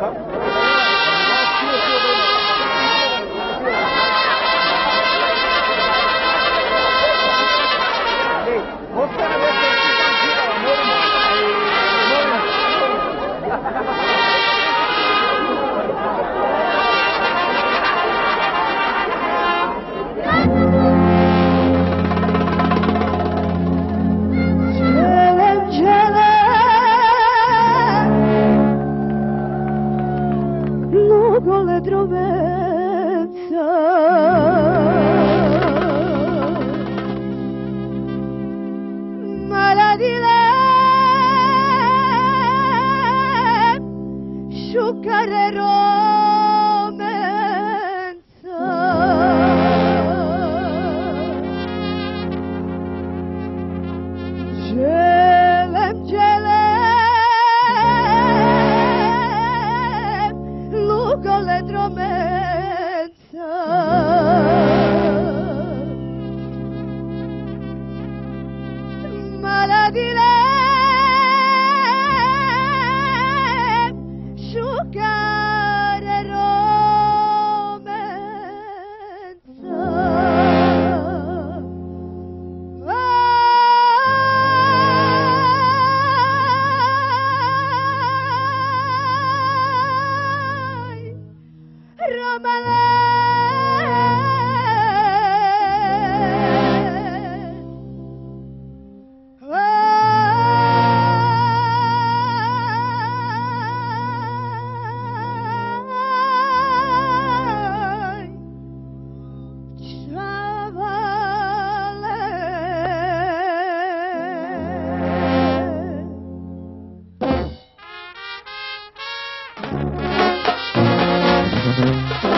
America. con la. love. Mm-hmm.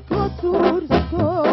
Kotursko